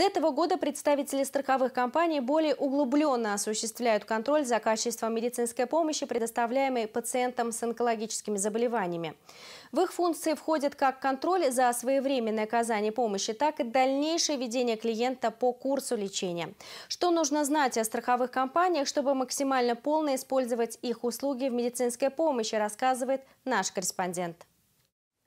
С этого года представители страховых компаний более углубленно осуществляют контроль за качеством медицинской помощи, предоставляемой пациентам с онкологическими заболеваниями. В их функции входит как контроль за своевременное оказание помощи, так и дальнейшее ведение клиента по курсу лечения. Что нужно знать о страховых компаниях, чтобы максимально полно использовать их услуги в медицинской помощи, рассказывает наш корреспондент.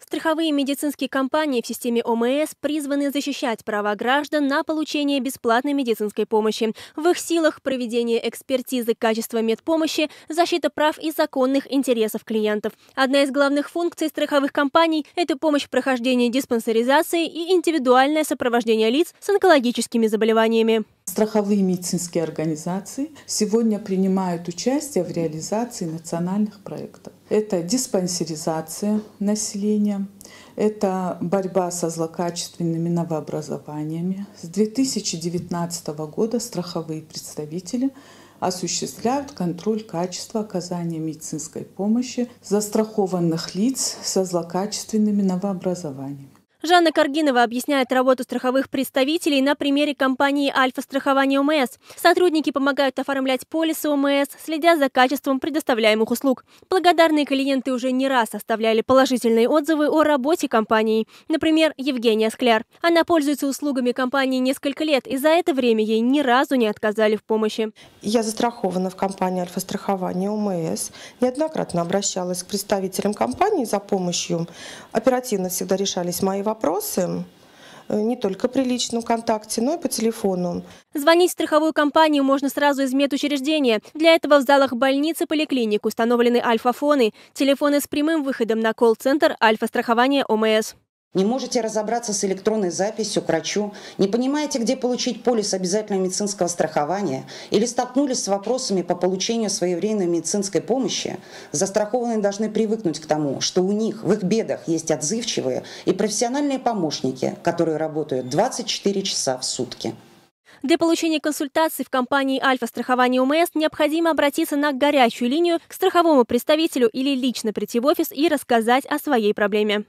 Страховые медицинские компании в системе ОМС призваны защищать права граждан на получение бесплатной медицинской помощи. В их силах проведение экспертизы качества медпомощи, защита прав и законных интересов клиентов. Одна из главных функций страховых компаний – это помощь в прохождении диспансеризации и индивидуальное сопровождение лиц с онкологическими заболеваниями. Страховые медицинские организации сегодня принимают участие в реализации национальных проектов. Это диспансеризация населения, это борьба со злокачественными новообразованиями. С 2019 года страховые представители осуществляют контроль качества оказания медицинской помощи застрахованных лиц со злокачественными новообразованиями. Жанна Каргинова объясняет работу страховых представителей на примере компании «Альфа-страхование ОМС». Сотрудники помогают оформлять полисы ОМС, следя за качеством предоставляемых услуг. Благодарные клиенты уже не раз оставляли положительные отзывы о работе компании. Например, Евгения Скляр. Она пользуется услугами компании несколько лет, и за это время ей ни разу не отказали в помощи. Я застрахована в компании «Альфа-страхование ОМС». Неоднократно обращалась к представителям компании за помощью. Оперативно всегда решались мои вопросы вопросы э, не только при личном контакте, но и по телефону. Звонить в страховую компанию можно сразу из медучреждения. Для этого в залах больницы поликлиник установлены альфафоны, телефоны с прямым выходом на колл-центр Альфа-страхования ОМС. Не можете разобраться с электронной записью к врачу, не понимаете, где получить полис обязательного медицинского страхования или столкнулись с вопросами по получению своевременной медицинской помощи, застрахованные должны привыкнуть к тому, что у них в их бедах есть отзывчивые и профессиональные помощники, которые работают 24 часа в сутки. Для получения консультаций в компании «Альфа страхование УМС» необходимо обратиться на горячую линию к страховому представителю или лично прийти в офис и рассказать о своей проблеме.